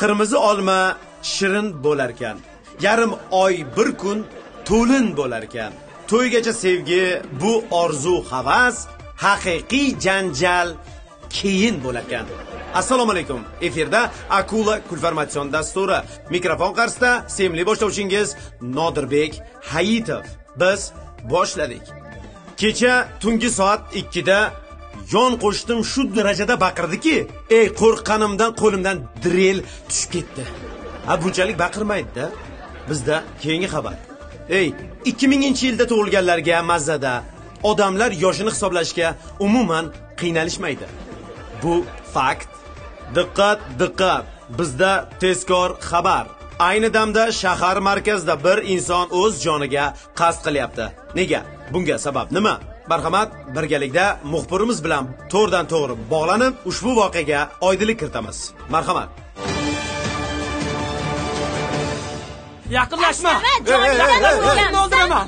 qirmizi olma shirin bo'larkan. Yarim oy bir kun to'lin bo'larkan. To'ygacha sevgi bu orzu havas haqiqiy janjal keyin bo'larkan. Assalomu alaykum. Efirda akula kulformatsion dasturi. Mikrofon qarshisida sevimli boshlovchingiz nodirbek hayitov. Biz boshladik. Kecha tungi soat ikkida jon qo'shdim shu darajada baqirdiki ey qo'rqqanimdan qo'limdan drel tushib ketdi. Ha bunchalik baqirmaydida. Bizda keyingi xabar. Ey 2000 yilda tug'ilganlarga mazzada odamlar yoshini hisoblashga umuman qiynalishmaydi. Bu fakt. Diqqat diqqat. Bizda tezkor xabar. Ayni damda shahar markazida bir inson o'z joniga qasd qilyapti. Nega? Bunga sabab nima? Marhamat birgalikda muxbirimiz bilan to'g'ridan to'g'ri bog'lanib ushbu voqeaga oydinlik kiritamiz. Marhamat. Yaqinlashma. O'ldiraman?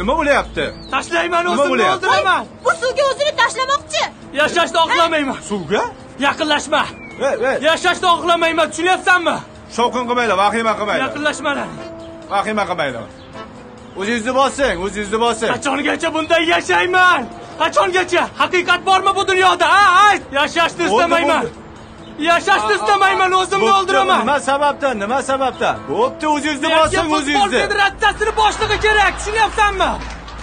Nima bo'lyapti? Tashlayman o'zimni o'ldiraman. Bu suvga o'zini tashlamoqchi. yashashni xohlamayman suvga? Yaqinlashma. Yashashni xohlamayman tushunyapsanmi? Shovqin qilmanglar vahima qilmanglar yaqinlashmalar vahima qilmanglar o'zingizni bosing o'zingizni bosing qachongacha bunday yashayman? Qachongacha? Haqiqat bormi bu dunyoda ha? Ayt yashashni istamayman. yashashni istamayman o'zimni o'ldiraman. nima sababdan nima sababdan? Bo'pti o'zingizni bosing o'zingizni federatsiyasini boshlig'i kerak tushunyapsanmi?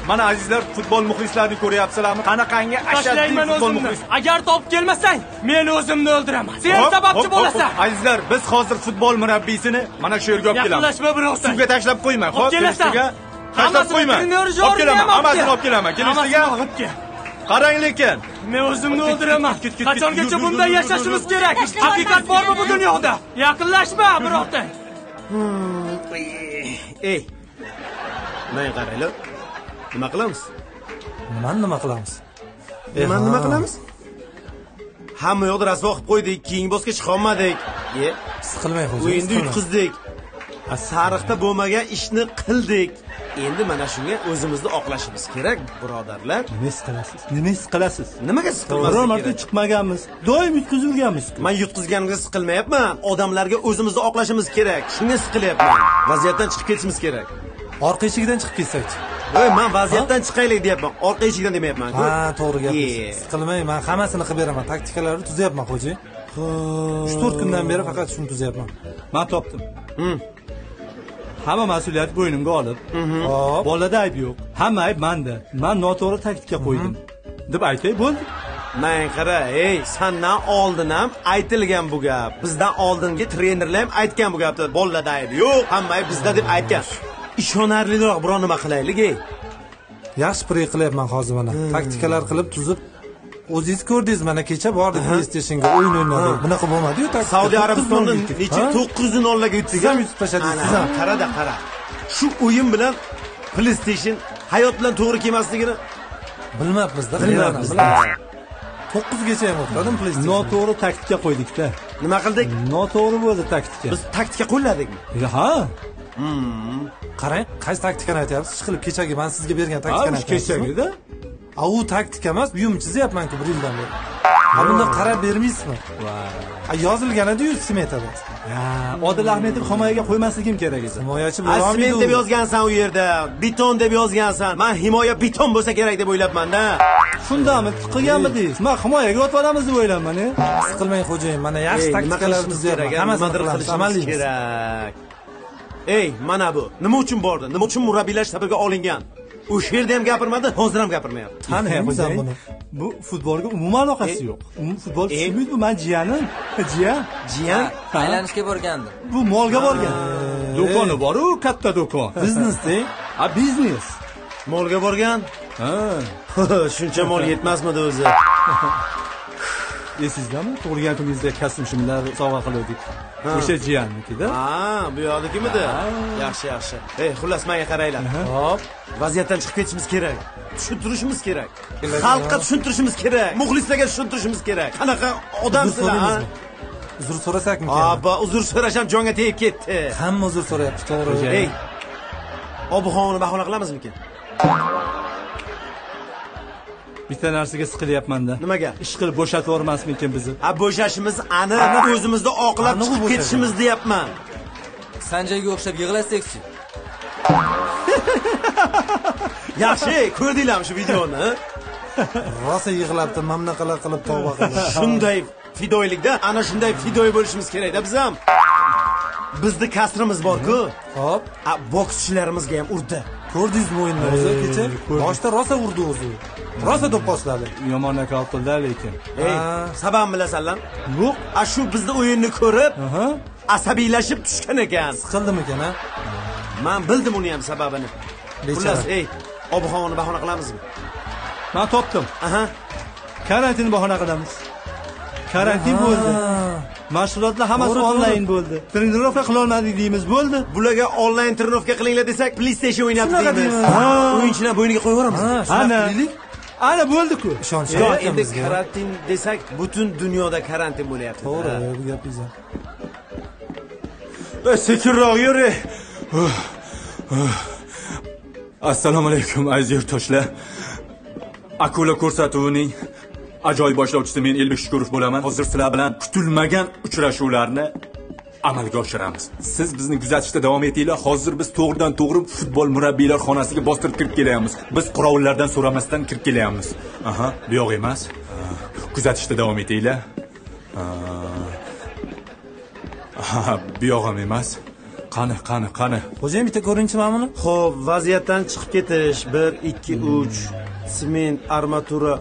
Mana azizlar futbol muxlislarini ko'ryapsizlarmi? Qanaqangi ashaddiy futbol muxlis agar topib kelmasang men o'zimni o'ldiraman. Sen sababchi bo'lasan. Azizlar biz hozir futbol murabbiysini mana shu yerga olib kelamiz yaqinlashma birovsan suvga tashlab qo'ymang Olib hop kelasan. Tashlab treneri olib kelaman hammasini olib kelaman. Hammasini olib kel qarang lekin men o'zimni o'ldiraman. qachongacha bunday yashashimiz kerak? Haqiqat bormi bu dunyoda? Yaqinlashma birovsan ey. Mana qaranglar? Nima qilamiz? Nimani nima qilamiz? Nimani nima qilamiz? Hamma yoqda rasvo qilib qo'ydik keyingi bosqich chiqolmadik e siqilmang xo'jayin o'yinni siqilmang. yutqizdik sariqda bo'lmagan ishni qildik. Endi mana shunga o'zimizni oqlashimiz kerak birodarlar. Nima his qilasiz. Nima his qilasiz. Nimaga siz biror qilmaslik marta kerak? chiqmaganmiz. Doim yutqizib yurganmizku man yutqizganimga siqilmayapman odamlarga o'zimizni oqlashimiz kerak. Shunga siqilyapman vaziyatdan chiqib ketishimiz kerak. Orqa eshigidan chiqib ketsakchi? Ey, man vaziyatdan chiqaylik deyapman. Orqa eshikdan demayapman ha to'g'ri gap. Ye. siqilmang man hammasini qilib beraman. Taktikalarni tuzyapman xo'jayin uch to'rt kundan beri faqat shuni tuzyapman. Man topdim hamma mas'uliyat bo'ynimga olib. Hop. Bolada ayb yo'q. Hamma ayb manda. Man noto'g'ri taktika qo'ydim. Deb aytay bo'ldi. Man qara ey sandan oldin ham aytilgan bu gap. Bizdan oldingi trenerlar ham aytgan bu gapni bolada ayb yo'q hamma ayb bizda deb aytgan. Ishonarliroq biror nima qilaylik ey. Yaxshi prey qilyapman hozir mana. Taktikalar qilib tuzib o'zingiz ko'rdingiz mana kecha bordik playstationga o'yin o'ynadik bunaqa bo'lmadiyu saudiya yutdik. necha Ha? to'qqiz yuz nollarga yutdik ham yutib tashladingiz, Ana, siz ham. qarada qara shu o'yin bilan playstation hayot bilan to'g'ri kelmasligini bilmabmizda bilmayapmiz to'qqizgacha ham o'tiradim playstation. Noto'g'ri taktika qo'ydikda. Nima qildik? Noto'g'ri bo'ldi taktika biz taktika qo'lladikmi E, ha. Qarang qaysi taktikani aytyapsiz? Ishqilib kechagi man sizga bergan taktikani kechagida a u taktika emas buyum chizyapmanku bir yildan beri. A bunda qarab bermaysizmi? Yozilgan ediyu smetada odil ahmedov himoyaga qo'ymasligim kerak edi himoyachi bo'lolmaydi asment deb yozgansan u yerda beton deb yozgansan. Man himoya beton bo'lsa kerak deb o'ylabmanda. Shundami qilganmidingiz man himoyaga o'tib olamiz deb o'ylayman e. siqilmang xo'jayin mana yaxshi Ey, nima taktikalar qilishimiz kerak qilamiz qilishimiz kerak. Ey mana bu nima uchun bordi? Nima uchun murabbiylar shtabiga olingan o'sha yerda ham gapirmadi hozir ham gapirmayapti. Taniymiz ham buni. Bu futbolga umuman aloqasi E, yo'q. Umuman futbol e. tushunmaydi bu mani jiyanim jiyan? Jiyan aylanishga borgandim bu molga borgan. Do'koni boru katta do'kon. Biznesda a biznes. Molga borgan? Ha. Shuncha mol yetmasmidi o'zi esingizdami tug'ilgan kuningizda kostum shimlar sovg'a qiluvdik o'sha jiyannikida ha. Bu yoqnikimidi yaxshi yaxshi ey xullas manga qaranglar hop. Vaziyatdan chiqib ketishimiz kerak. Tushuntirishimiz kerak. Xalqqa tushuntirishimiz kerak. Muxlislarga tushuntirishimiz kerak. Qanaqa odamsizlar uzr so'rasakmi Aba uzr so'rasham jonga tegib ketdi hamma uzr so'rayapti to'g'ri ey ob havoni bahona qilamizmikin bitta narsaga siqilyapmanda Nimaga? ish qilib bo'shatib yubormasmikin bizni Ha bo'shashimiz aniq o'zimizni oqlab chiqib ketishimiz deyapman. sanjayga o'xshab yig'lasak-chi Yaxshi, ko'rdinglarmi shu videoni? rosa yig'labdi mana bunaqalar qilib tavba qildi Shunday fidoyilikda ana shunday fidoyi bo'lishimiz kerakda biz ham. Bizni kasrimiz bor-ku. hop A, bokschilarimizga ham urdi. Ko'rdingizmi o'yinni o'zi kecha boshida rosa urdi o'zi. Rosa do'pposladi yomon nakal qildi lekin. Ey, sababini bilasanlar? yo'q A shu bizni o'yinni ko'rib, asabiylashib tushgan ekan. siqildimikan a Men bildim uni ham sababini. Xullas, ey, ob havoni bahona qilamizmi? man topdim. Aha. karantin bahona qilamiz karantin bo'ldi. Mashg'ulotlar hammasi onlayn bo'ldi. Trenirovka qilolmadik deymiz bo'ldi. Bularga onlayn trenovka qilinglar desak, PlayStation o'ynayapti Shunaqa deymiz. O'yinchilar bo'yniga qo'yib yuboramiz. ha ana. ana bo'ldi-ku ishonch Yo, endi karantin desak, butun dunyoda karantin bo'lyapti. to'g'ri bu gapingiz sekinroq yur ey. assalomu alaykum aziz yurtdoshlar. Akula ko'rsatuvining ajoyib boshlovchisi men elbek shukurov bo'laman. Hozir sizlar bilan kutilmagan uchrashuvlarni amalga oshiramiz. Siz bizni kuzatishda davom etinglar. Hozir biz to'g'ridan to'g'ri futbol murabbiylar xonasiga bostirib kirib kelyapmiz. Biz qorovullardan so'ramasdan kirib kelyapmiz. Aha bu yoq emas. Kuzatishda davom etinglar. Aha bu yoq ham emas. Qani qani qani? Xo'jayin bitta ko'ringchi mana buni Xo'p, vaziyatdan chiqib ketish. 1 2 3 sement armatura.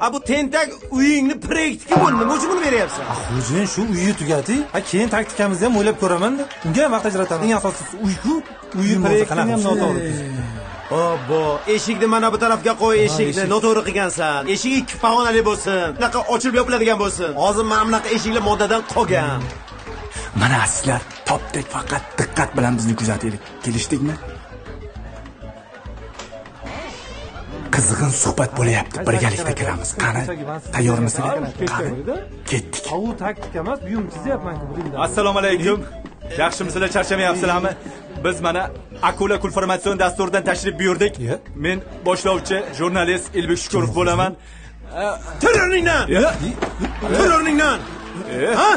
A bu tentak uyingni proyektiga bo'l, nima uchun buni beryapsan? xo'jayin shu uyni tugating ha keyin taktikamizni ham o'ylab ko'ramanda unga ham vaqt ajrataman eng asosiysi uyku bo'lsa proyektini ham noto'g'ri Obbo, eshikni mana bu tarafga qo'y, eshikni noto'g'ri qilgansan. Eshik ikki pog'onali bo'lsin. Bunaqa ochilib yopiladigan bo'lsin. Hozir mana bunaqa eshiklar moddadan qolgan. mana sizlar topdik faqat diqqat bilan bizni kuzataylik kelishdikmi qizg'in suhbat bo'lyapti. Birgalikda kiramiz qani tayyormisizlar qani? Ketdik. U taktika emas buyum chizyapmanku assalomu alaykum. Yaxshimisizlar charchamayapsizlarmi? Biz mana akula kulformatsion dasturidan tashrif buyurdik. Men boshlovchi jurnalist elbek shukurov bo'laman. Tur o'rningdan! Tur o'rningdan! Ha?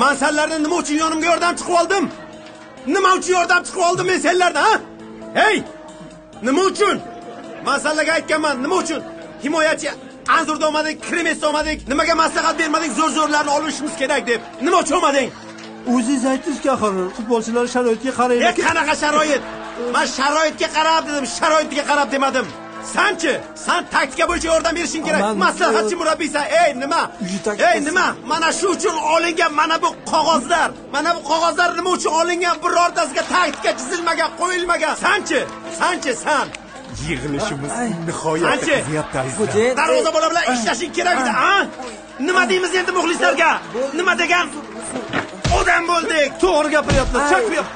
Men senlardan nima uchun yonimga yordamchi qilib oldim? Nima uchun yordamchi qilib oldim men senlardan, ha? Hey! Nima uchun? Senlarga aytganman, nima uchun? Himoyachi Anzurda olmadik, Kremesda olmadik, nimaga maslahat bermading zo'r-zo'rlarni olishimiz kerak deb. Nima uchun olmading? o'zingiz aytdingizku axir futbolchilar sharoitiga E qaraylik qanaqa sharoit? Men sharoitga qarab dedim, sharoitiga qarab demadim. Sanchi? San taktika bo'yicha yordam berishing kerak. Man- Maslahatchi murabbiysan. Ey, nima? Ey, nima? Mana shu uchun olingan mana bu qog'ozlar. Mana bu qog'ozlar nima uchun olingan? Birortasiga taktika chizilmagan, qo'yilmagan. Sanchi? Sanchi san? Yig'ilishimiz nihoyatda Darvoza bola bilan ishlashing kerak edi, a? Nima deymiz endi muxlislarga? Nima degan? Odam bo'ldik. to'g'ri chakmayapti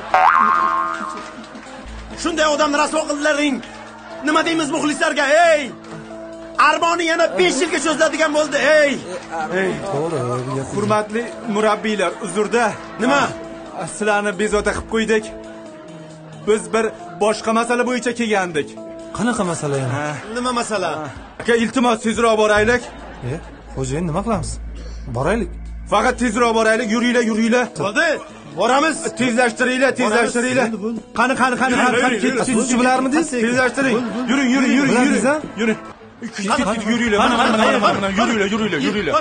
Shunday odamni rasvo qildilaring. Nima deymiz muxlislarga? Ey! Armoni yana 5 yilga cho'ziladigan bo'ldi. Ey! to'g'ri hurmatli murabbiylar uzrda Nima? sizlarni bezovta qilib qo'ydik biz bir boshqa masala bo'yicha kelgandik qanaqa masala yana Nima masala? aka iltimos tezroq boraylik e xo'jayin nima qilamiz boraylik faqat tezroq boraylik yuringlar yuringlar Bo'ldi. Boramiz. tezlashtiringlar tezlashtiringlar qani qani qani qani qani ketishni bilarmidingiz tezlashtiring yuring yuring yuring yuring yuring yuringlar mana mana mana mana yuringlar yuringlar yuringlar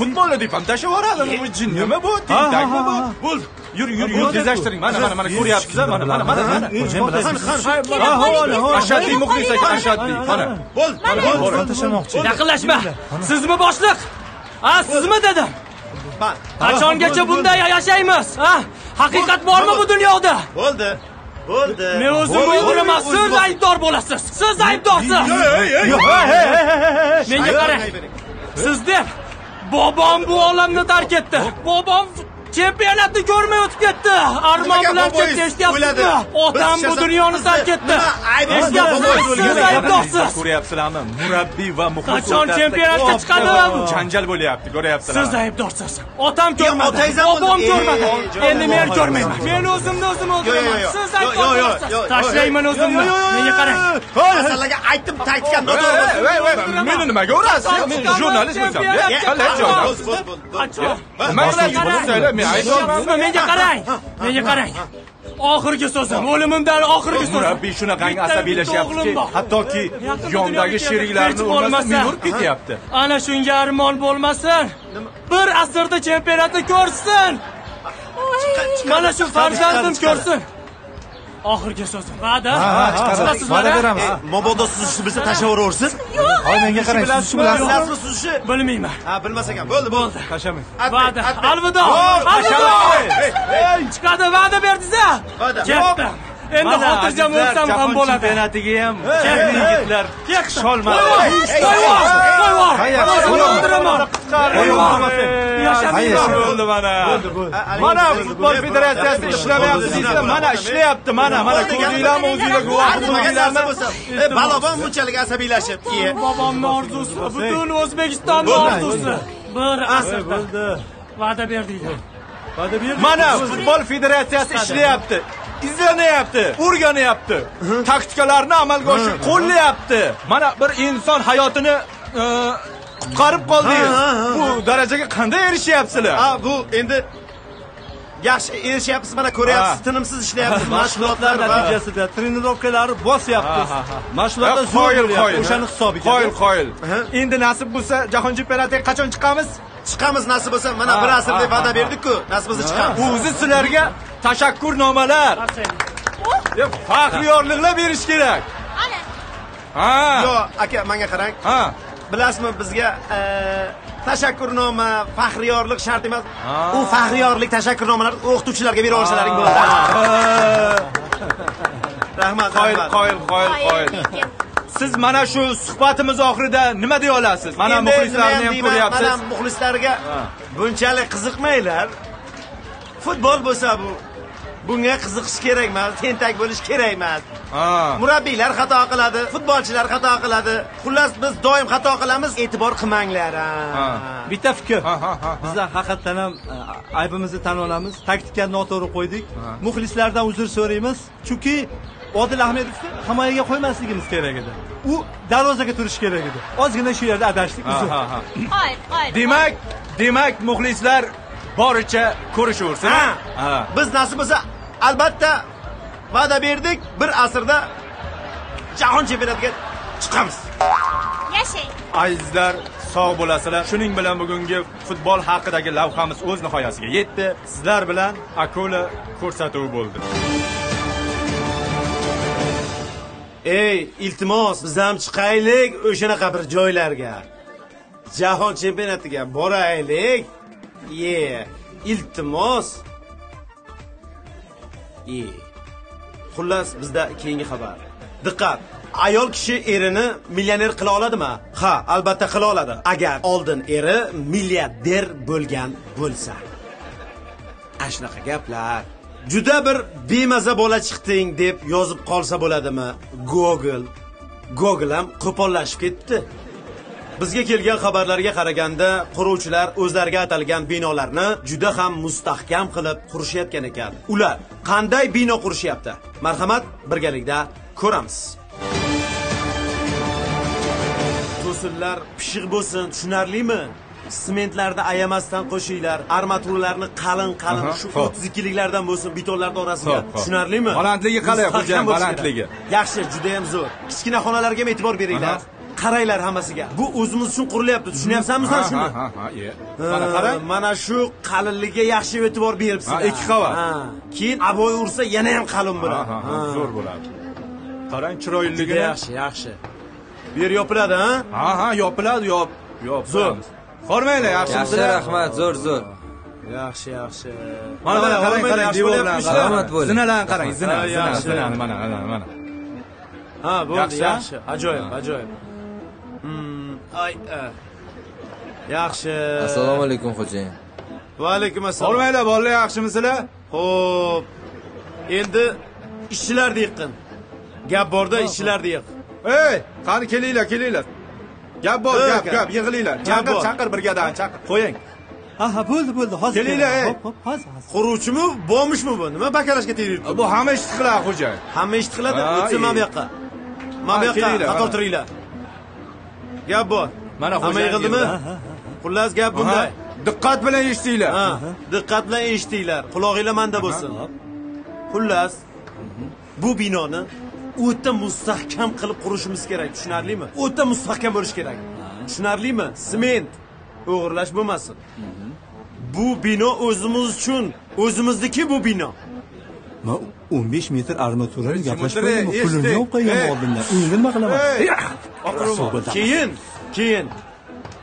futbolni deb ham tashlab yuboradi bu jin nima bu tentakmi bu bo'l yuring yuring yuring tezlashtiring mana mana mana ko'ryapsizlar mana mana mana mana bilasiz ashaddiy muxlis ekan ashaddiy mana Bo'l. Bo'ldi, tashlamoqchi yaqinlashma sizmi boshliq ha sizmi dedim qachongacha bunday yashaymiz ha haqiqat bormi bu dunyoda Bo'ldi. Bo'ldi. men o'zim o'g'riman siz aybdor bo'lasiz siz aybdorsiz menga qarang siz deb bobom bu olamni tark etdi bobom chempionatni ko'rmay o'tib ketdi armon Nimaga bilan boboyingiz chetga o'yladi? eshityapsizmi otam Biz bu dunyoni bizni- tark etdi nima aybimiz bor boboyingiz eshityapsizmi siz o'lgani? aybdorsiz ko'ryapsizlarmi murabbiy va muxlis Qachon o'rtasida chempionatga ko'p chiqadi? ko'p janjal bo'lyapti siz ko'ryapsizlarmi aybdorsiz otam ko'rmadi otangiz ham bobom bo'ldi. ko'rmadi Ey, ey, endi ey, men ey, ko'rmayman ey, men o'zimni o'zim Yo, yo, o'ldiraman yo. siz Yo, yo, yo, yo, aybdorsiz yo, tashlayman yo, o'zimni yo, yo, yo, menga qarang Masallarga aytdim taktika Voy, voy, voy, meni nimaga urasiz men jurnalist bo'lsam qalay joyda qachon nima qilasiz sayla men aytyapman menga qarang menga qarang. Oxirgi so'zim o'limimdan oxirgi so'zim. Murabbiy shunaqangi asabiylashyaptiki hattoki yondagi sheriklarni hech urmasa bo'lmasa. men urib ketyapti. Ana shunga armon bo'lmasin. Bir asrda chempionatni ko'rsin. Mana shu farzandim ko'rsin oxirgi so'zim va'da chiqasizmi va'da beramiz Mobodo suzishni bilsa tashlayveraversin hoy menga qarang suzish bilasizmi suzishni bilmayman. Ha bilmas ekan bo'ldi. Bo'ldi. Tashlamang va'da. alvido! Alvido! chiqadi va'da berdiz-a Va'da. ketdim. Endi xotirjam o'lsam ham bo'ladi chempionatiga ham yigitlar chiqisholmadi bo'ldi mana mana futbol federatsiyasi ishlamayapti deysiz mana ishlayapti mana mana ko'rdinglarmi o'zinglar guvoh nimaga narsa bo'ldinglarmi bo'lsa e, balobon bunchalik asabiylashib keyin Bobomning orzusi, butun O'zbekistonning orzusi. Bir asrda. Va'da berdinglar. mana futbol federatsiyasi ishlayapti. Izlanyapti o'rganyapti. Taktikalarni amalga oshirib qo'llayapti. Mana bir inson hayotini e, qutqarib qoldingiz. Bu darajaga qanday erishyapsizlar? Ha bu endi yaxshi erishyapsiz mana ko'ryapsiz tinimsiz ishlayapsiz. Mashg'ulotlar natijasida trenirovkalarni bosyapmiz mashg'ulotlar Ya, zo'r qoyil bo'lyapti qoyil. o'shani hisobiga. Qoyil qoyil. Endi nasib bo'lsa jahon chempionatiga qachon chiqamiz? Chiqamiz nasib bo'lsa mana bir asr deb va'da berdik-ku nasib bo'lsa chiqamiz. o'zi sizlarga tashakkurnomalar. Ya, faxriyorliklar berish kerak. Ana. Ha. Yo aka menga qarang. Ha bilasizmi bizga e, tashakkurnoma faxriyorlik shart emas. U faxriyorlik tashakkurnomalarni o'qituvchilarga berib yuborsalaring bo'ladi rahmat qoyil qoyil qoyil qoyil siz mana shu suhbatimiz oxirida nima deya olasiz? Mana muxlislarni ham ko'ryapsiz mana muxlislarga bunchalik qiziqmanglar. Futbol bo'lsa bu bunga qiziqish kerak emas tentak bo'lish kerak emas ha. Murabbiylar xato qiladi futbolchilar xato qiladi. Xullas biz doim xato qilamiz e'tibor qilmanglar bitta fikr. Bizlar haqiqatdan ham e, aybimizni tan olamiz. Taktikani noto'g'ri qo'ydik. Muxlislardan uzr so'raymiz. Chunki odil ahmedovni himoyaga qo'ymasligimiz kerak edi. U darvozaga turishi kerak edi. Ozgina shu yerda adashdik ha uzr demak demak muxlislar boricha ko'rishaversin Ha. ha. Biz nasib bo'lsa albatta va'da berdik. Bir asrda jahon chempionatiga chiqamiz. Yashang. Azizlar sog' bo'lasizlar. Shuning bilan bugungi futbol haqidagi lavhamiz o'z nihoyasiga yetdi. Sizlar bilan akula ko'rsatuvi bo'ldi. Ey iltimos biz ham chiqaylik o'shanaqa bir joylarga. Jahon chempionatiga boraylik. Ye iltimos ye xullas bizda keyingi xabar. Diqqat ayol kishi erini millioner qila oladimi? Ha albatta qila oladi. Agar oldin eri milliarder bo'lgan bo'lsa. Ana shunaqa gaplar. Juda bir bemaza bola chiqding deb yozib qolsa bo'ladimi? Google. Google ham qo'pollashib ketdi. Bizga kelgan xabarlarga qaraganda quruvchilar o'zlariga atalgan binolarni juda ham mustahkam qilib qurishayotgan ekan. Ular qanday bino qurishyapti? Marhamat birgalikda ko'ramiz. To'sinlar pishiq bo'lsin tushunarlimi? Sementlarni ayamasdan qo'shinglar armaturlarni qalin qalin shu ho'p. o'ttiz ikkiliklardan bo'lsin betonlarni orasiga tushunarlimi? Balandligi qalay, xo'jayin, balandligi? yaxshi judayam zo'r. Kichkina xonalarga ham e'tibor beringlar. Qaranglar hammasiga. Bu o'zimiz uchun qurilyapti. Tushunyapsanmi shuni? ha ha mana qarang mana shu qalinligiga yaxshi e'tibor beribsizlar Ha, ikki qavat. Keyin aboy ursa yana ham qalin bo'ladi. Zo'r bo'ladi. Qarang chiroyliligini yaxshi yaxshi. Bu yer yopiladi ha? Ha ha yopiladi yop yop Zo'r. hormanglar yaxshi yaxshimisizlar rahmat zo'r zo'r. Yaxshi yaxshi. Mana mana qarang qarang ishlar. Rahmat bo'ling. zinalarni qarang zina zina yaxshi. zinani mana mana mana. Ha bo'ldi Yaxshi, ajoyib ajoyib ay a. yaxshi assalomu alaykum xo'jayin va alaykum assalom Olmaylar, bolalar yaxshimisizlar? Xo'p. Endi ishchilarni yiqqin. Gap borda ishchilarni yiq. Ey, qani kelinglar, kelinglar. Gap bor, gap, gap. yig'ilinglar. Chaqir, chaqir brigadani, chaqir. Qo'ying. ha ha bo'ldi bo'ldi hozir Kelinglar, ey. Hop, hop, hozir hozir Quruvchimi, bomishmi bu? Nima bakalashga tegib Bu hamma ishni qiladi xo'jayin. Hamma ish qiladi. O'tsin mana bu yoqqa. Mana bu yoqqa qator turinglar. Gap bor. Mana Hamma yig'ildimi? Xullas gap bunday. Diqqat bilan eshitinglar. Diqqat bilan eshitinglar. Quloqinglar manda bo'lsin. Xullas, bu binoni o'ta mustahkam qilib qurishimiz kerak, tushunarlimi? O'ta mustahkam bo'lishi kerak. Tushunarlimi? Sement o'g'irlash bo'lmasin. Bu bino o'zimiz uchun, o'zimizniki bu bino. man 15 metr armaturani gaplashib qo'yaman pulini olib qo'yaman oldindan endi nima qilaman Keyin, keyin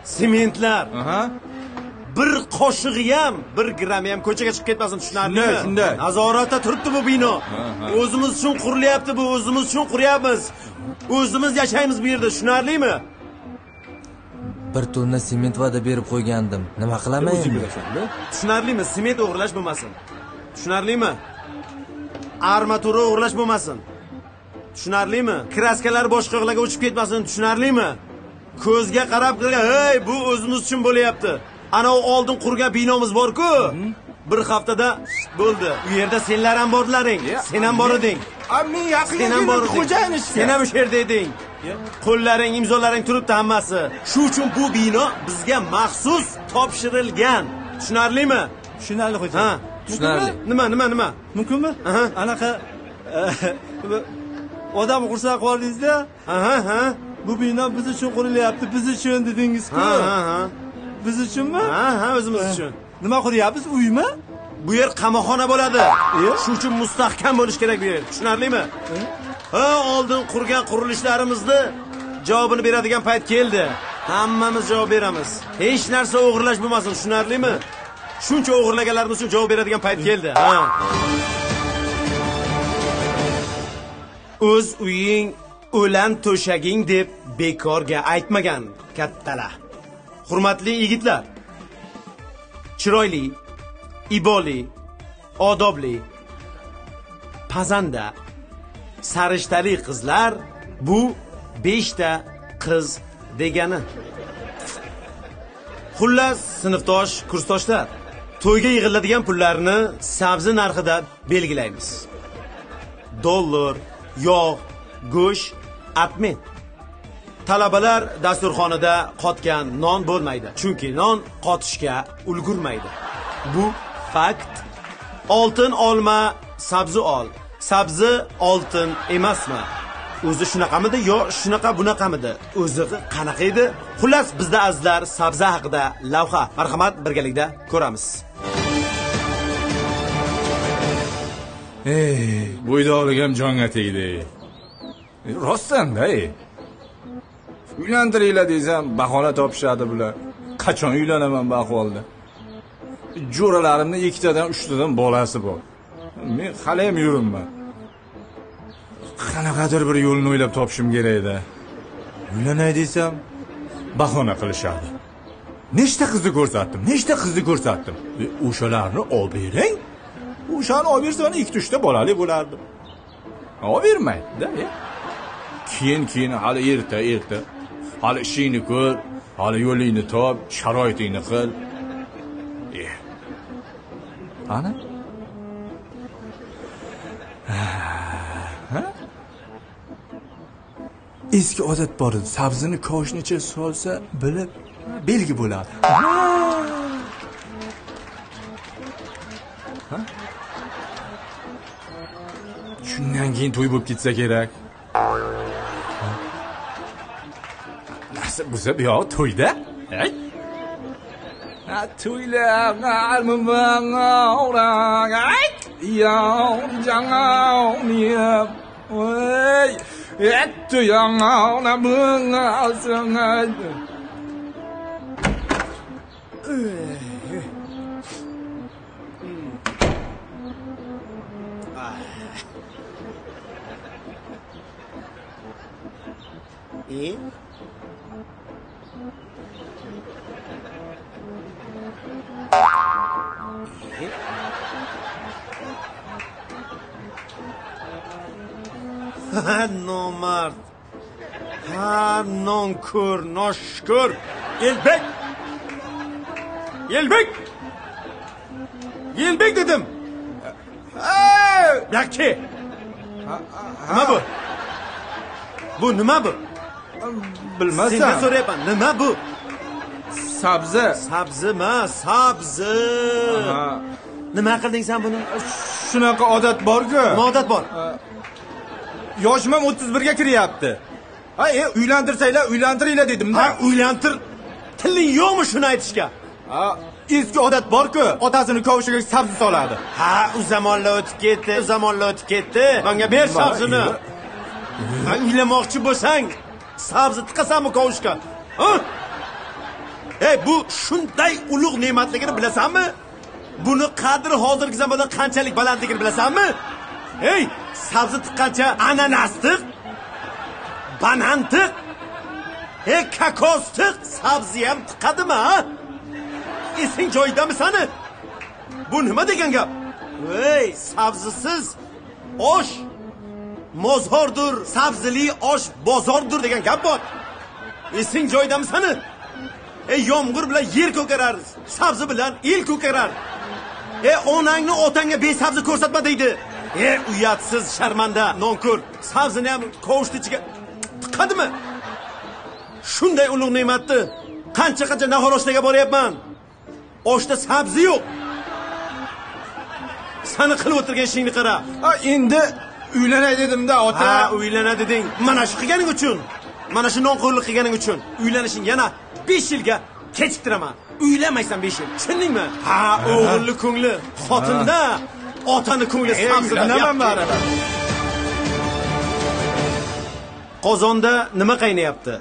sementlar Aha. bir qoshig'i ham, bir grammi ham ko'chaga chiqib ketmasin, tushunarlimi? Shunday, shunday. Nazoratda turibdi bu bino. O'zimiz uchun qurilyapti bu, o'zimiz uchun quryapmiz. O'zimiz yashaymiz bu yerda, tushunarlimi? bir tonna sement va'da berib qo'ygandim nima qilaman endi Tushunarlimi? Sement o'g'irlash bo'lmasin. Tushunarlimi? Armatura o'g'irlash bo'lmasin. Tushunarlimi? Kraskalar boshqa yoqlarga uchib ketmasin, tushunarlimi? Ko'zga qarab "Hey, bu o'zimiz uchun bo'lyapti." Ana u oldin qurgan binomiz bor-ku. Bir haftada bo'ldi. U yerda senlar ham borlaring. Sen ham bor eding. Yaqin Sen ham bor eding. xo'jayin ishga. Sen ham o'sha yerda eding. Qo'llaring, imzolaring turibdi hammasi. Shu uchun bu bino bizga maxsus topshirilgan. Tushunarlimi? tushunarli Ha. xo'jayin tushunarli Nima, nima, nima? mumkinmi anaqa odam xursand qildingizda Aha, ha. bu bino biz uchun qurilyapti biz uchun dedingiz-ku Ha, ha, ha. biz uchunmi Ha, ha, o'zimiz uchun. nima quryapmiz uymi Bu yer qamoqxona bo'ladi. Shu uchun mustahkam bo'lish kerak bu yer. Tushunarlimi? Ha, oldin qurgan qurilishlarimizni javobini beradigan payt keldi. Hammamiz javob beramiz. Hech narsa o'g'irlash bo'lmasin, tushunarlimi? Shuncha o'g'irlaganlarimiz uchun javob beradigan payt keldi. Ha. O'z uying o'lan to'shaging deb bekorga aytmagan kattalar. Hurmatli yigitlar, chiroyli, iboli, odobli, pazanda, sarishtali qizlar bu beshta qiz degani. Xullas, sinfdosh, kursdoshlar, to'yga yig'iladigan pullarni sabzi narxida belgilaymiz. Dollar, yog', go'sht, atmen. Talabalar dasturxonida qotgan non bo'lmaydi, chunki non qotishga ulgurmaydi. Bu fakt. Oltin olma, sabzi ol. Sabzi oltin emasmi? O'zi shunaqamidi yo shunaqa bunaqamidi? O'zi qanaqa edi? Xullas bizda azizlar sabzi haqida lavha. Marhamat, birgalikda ko'ramiz. Ey, bo'ydoqligim jonga tegdi. rostanda ey. Uylantiringlar desam, bahona topishadi bular. Qachon uylanaman bu ahvolda? Jo'ralarimni ikkitadan, uchtadan bolasi bor. Men hali ham yuribman. Qanaqadir bir yo'lni o'ylab topishim kerak edi. Uylanay desam, bahona qilishadi. Nechta qizni ko'rsatdim? Nechta qizni ko'rsatdim? E, o'shalarni olib bering. O'shani olib bersa ikki uchta bolali bo'lardi. Olib bermaydi-da. Keyin keyin hali erta erta. Hali ishingni ko'r, hali yo'lingni top, sharoitingni qil. E. Ana? Ha? Eski odat bor edi. Sabzini koshnicha solsa, bilib belgi bo'ladi. Shundan keyin to'y bo'lib ketsa kerak. Narsa bo'lsa bu yoq to'yda. Hey? Ha, to'ylar qalbimga Yow, jangaw, miyam. Oy, ettu yangaw na bunga değil. değil. Ha nomart. Ha nonkur, noşkur. İlbek. İlbek. İlbek dedim. Ha, yaki. Ha, ha. Ne bu? Bu numa bu? Sendan bilmasam so'rayapman nima bu? Sabzi. Sabzi emas sabzi. Nima qilding sen buni? Shunaqa odat borku. Nima odat bor? Yoshim ham o'ttiz birga kiryapti. Ha e uylantirsanglar uylantiringlar dedimda ha uylantir. Tiling yo'qmi shuni aytishga? Ha eski odat borku. Otasini kovushiga sabzi soladi. Ha u zamonlar o'tib ketdi u zamonlar o'tib ketdi. Manga ber sabzini. uylanmoqchi bo'lsang sabzi tiqasanmi kovushga ey bu shunday ulug' ne'matligini bilasanmi? Buni qadri hozirgi zamonda qanchalik balandligini bilasanmi? Ey sabzi tiqqancha ananas tiq banan tiq ey kokos tiq sabzi ham tiqadimi ha? Esing joyidamisani bu nima degan gap? Ey sabzisiz osh mozordir sabzili osh bozordir degan gap bor. Esing joyidamisani ey yomg'ir bilan yer ko'karar sabzi bilan el ko'karar. Ey onangni otangga besabzi ko'rsatma deydi. Ey uyatsiz sharmanda nonko'r sabzini ham qovushni ichiga tiqadimi? Shunday ulug' ne'matni qancha qancha naholashlarga boryapman. Oshda sabzi yo'q. Sani qilib o'tirgan ishingni qara. Ha endi uylanay dedimda ota. Ha uylana deding. Mana shu qilganing uchun. Mana shu nonqo'rlik qilganing uchun. Uylanishing yana besh yilga kechiktiraman. Uylanmaysan besh yil. Tushundingmi? Ha o'g'ilni ko'ngli xotinda otani ko'ngli baribir qozonda nima qaynayapti?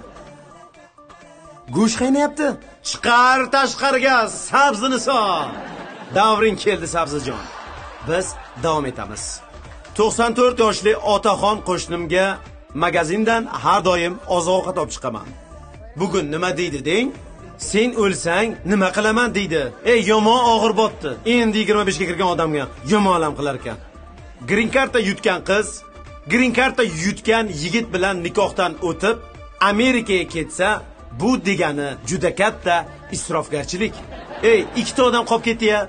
Go'sht qaynayapti. Chiqar tashqariga sabzini sol davring keldi sabzijon. Biz davom etamiz 94 yoshli otaxon qo'shnimga magazindan har doim oziq ovqat olib chiqaman. Bugun nima deydi deng? Sen o'lsang nima qilaman deydi. Ey yomon og'ir botdi. Endi 25 ga kirgan odamga yomon alam qilar ekan. Grin karta yutgan qiz grin karta yutgan yigit bilan nikohdan o'tib amerikaga ketsa bu degani juda katta isrofgarchilik. Ey ikkita odam qolib ketdi ya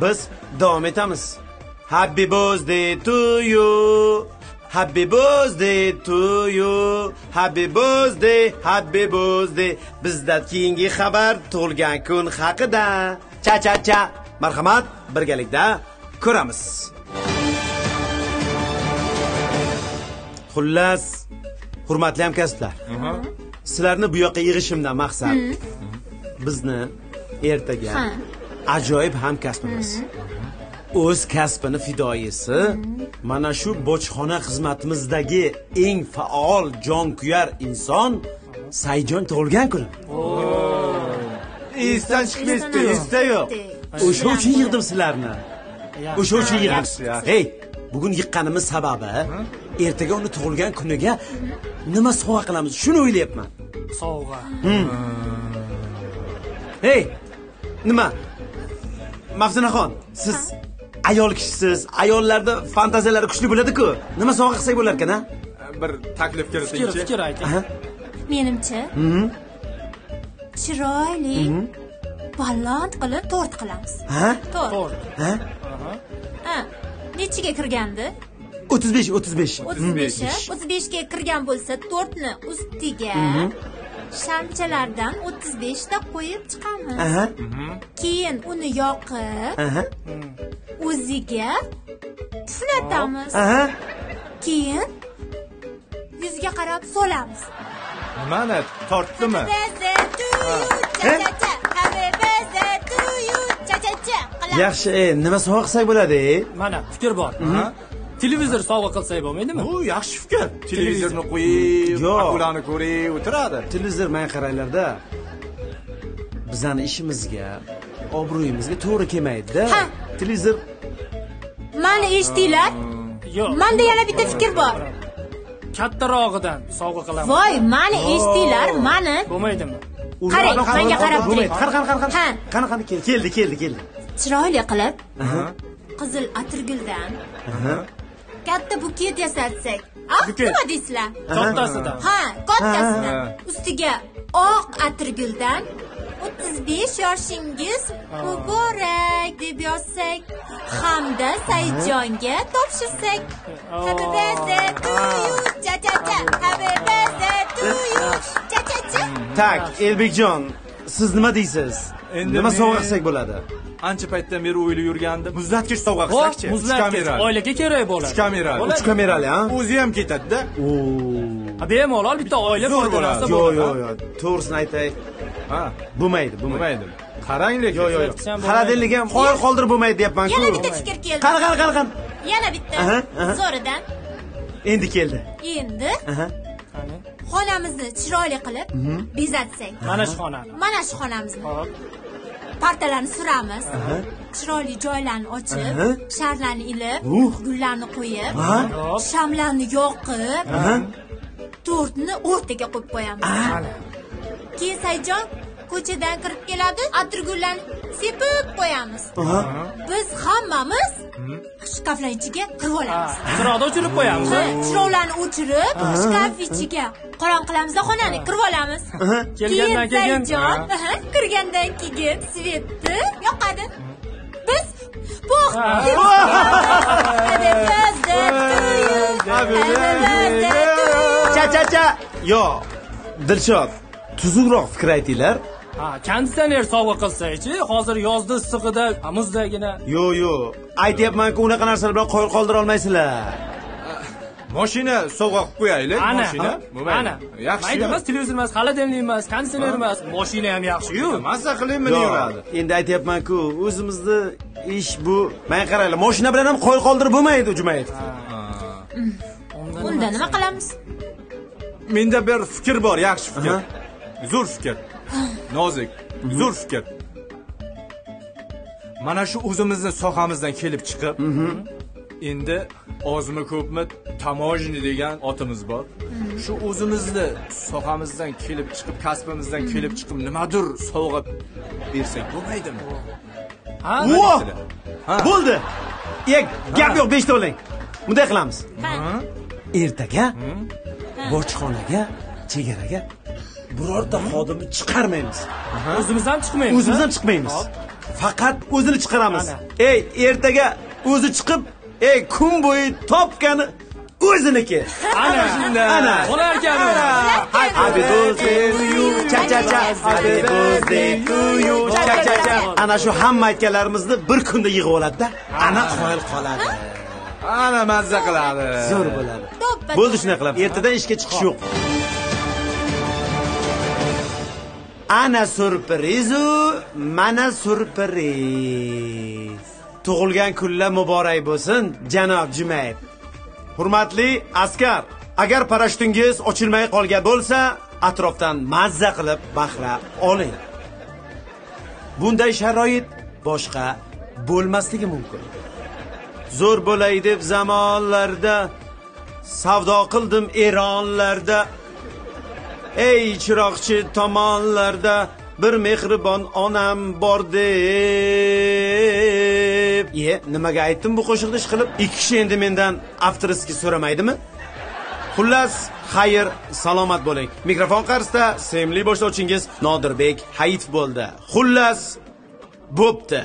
biz davom etamiz. Happy birthday to you. Happy birthday to you. Happy birthday happy birthday. Bizda keyingi xabar tug'ilgan kun haqida. Cha cha cha. Marhamat birgalikda ko'ramiz. Xullas hurmatli hamkasblar. Sizlarni bu yoqqa yig'ishimdan maqsad bizni ertaga. Ajoyib hamkasbimiz o'z kasbini fidoyisi. Mana shu bojxona xizmatimizdagi eng faol jonkuyar inson sayjon tug'ilgan kuni. Esdan chiqmayapti esda yo'q. O'sha uchun yig'dim sizlarni. O'sha uchun yig'dim. hey bugun yiqqanimiz sababi ertaga uni tug'ilgan kuniga nima sovg'a qilamiz? Shuni o'ylayapman. Sovg'a. Hey nima maftunaxon siz ayol kishisiz ayollarda fantaziyalari kuchli bo'ladi-ku. Nima sovg'a qilsak bo'lar ekan a bir taklif kiritingchi fikr ayting menimcha chiroyli baland qilib tort qilamiz. Ha? Tort. Ha? Ha nechiga kirgandi? 35 35 o'ttiz beshi o'ttiz beshga kirgan bo'lsa tortni ustiga shamchalardan o'ttiz beshta qo'yib chiqamiz. Aha. Keyin uni yoqib aha. o'ziga puflatamiz aha. Keyin yuziga qarab solamiz. Nimani? Tortdimi? Yaxshi e, nima sovg'a qilsak bo'ladi e? mana fikr bor televizor sovg'a qilsak bo'lmaydimi? Bu yaxshi fikr. Televizorni qo'yib Yo'q. akulani ko'rib o'tiradi. Televizor manga qaranglarda bizani ishimizga obro'yimizga to'g'ri kelmaydida. Ha. televizor. Mani eshitdinglar yo'q manda yana bitta fikr bor. Kattarog'idan sovg'a qilamiz. Voy mani eshitdinglar mani. Bo'lmaydimi? Qarang manga qarab turing qara qara qara Ha. qani qani kel- keldi keldi keldi. Chiroyli qilib qizil atirguldan katta buket yasatsak. A Buket? nima deysizlar? Kattasidan. Ha kattasidan. Ustiga oq atirguldan o'ttiz besh yoshingiz muborak deb yozsak hamda saidjonga topshirsak. Happy birthday to you. Cha cha cha. Happy birthday to you. Cha cha cha. Tak elbekjon siz nima deysiz? Endi nima sovg'a qilsak bo'ladi? Ancha paytdan beri o'ylab yurgandim. Muzlatgich sovg'a qilsakchi. Muzlatkich kamerali. Oilaga kerak bo'ladi. Uch kamerali. Bo'ladi. uch kamerali ha? O'zi ham ketadida. Bemalol bitta oila Zo'r foydalansa yo'q bo'ladi. Yo'q yo'q to'g'risini aytay. Ha. Bo'lmaydi bo'lmaydi. Qarang lekin yo'q yo'q xaladellik ham qoyil qoldirib bo'lmaydi deyapmanku. Yana bitta fikr keldi. Qani qani qani qani? Yana bitta. Zo'ridan. Endi keldi. Endi. Xonamizni chiroyli qilib bezatsak. Mana shu xonani mana shu xonamizni Hop. partalarni suramiz. Chiroyli joylarni ochib sharlarni ilib Uh. gullarni qo'yib shamlarni yoqib tortni o'rtaga qo'yib qo'yamiz. Keyin saidjon ko'chadan kirib keladi atirgullarni sepib qo'yamiz. Biz hammamiz shkaflar ichiga kirib olamiz chiroqni o'chirib qo'yamiz. Ha, chiroqlarni o'chirib shkaf ichiga qorong qilamizda xonani kirib olamiz Kelgandan keyin- kirgandan keyin svetni yoqadi. Biz cha cha cha. Yo'q dilshod tuzukroq fikr aytinglar ha konditsioner sovg'a qilsakchi hozir yozda issig'ida muzdagina. Yo'q yo'q aytyapmanku unaqa narsalar bilan qoyil qoldira olmaysizlar moshina sovg'a qilib qo'yaylik ana moshina. ana. Yaxshi mayda emas televizor emas холодильник emas konditsioner emas moshina ham yaxshi-yu mazza yuradi? Yo'q, endi aytyapmanku o'zimizni ish bu. Man qaranglar moshina bilan ham qoyil qoldirib bo'lmaydi jumayev. Unda nima qilamiz? Menda bir fikr bor yaxshi fikr. Zo'r fikr nozik zo'r fikr. Mana shu o'zimizni sohamizdan kelib chiqib endi ozmi ko'pmi tamojni degan otimiz bor. Shu o'zimizni sohamizdan kelib chiqib kasbimizdan kelib chiqib nimadir sovg'a bersak bo'lmaydimi? Ha bo'ldi! Gap yo'q beshta oling bunday qilamiz. Ha. ertaga bojxonaga chegaraga birorta xodimni chiqarmaymiz. O'zimiz ham chiqmaymiz o'zimiz ham chiqmaymiz. Faqat o'zini chiqaramiz. Ey ertaga o'zi chiqib ey kun bo'yi topgani o'ziniki. Ana. Ana. Bo'lar ekanu happy birthday to you. Cha cha cha. happy birthday to you. Cha cha cha. Ana shu hamma aytganlarimizni bir kunda yig'ib oladida. Ana. Qoyil qoladi. Ana mazza qiladi. Zo'r bo'ladi. Bo'ldi shunaqa qilamiz. Ertadan ishga chiqish yo'q ana surprizu mana surpriz. Tug'ilgan kunlar muborak bo'lsin janob jumayev. Hurmatli askar agar parashutingiz ochilmay qolgan bo'lsa atrofdan mazza qilib bahra oling. Bunday sharoit boshqa bo'lmasligi mumkin. Zo'r bo'lay deb zamonlarda savdo qildim eronlarda. Ey chiroqchi tomonlarda bir mehribon onam bor deb. Ye nimaga aytdim bu qo'shiqni ishqilib ikki kishi endi mendan avtoriski so'ramaydimi? Xullas xayr salomat bo'ling. Mikrofon qarshisida sevimli boshlovchingiz nodirbek hayitov bo'ldi. Xullas bo'pti.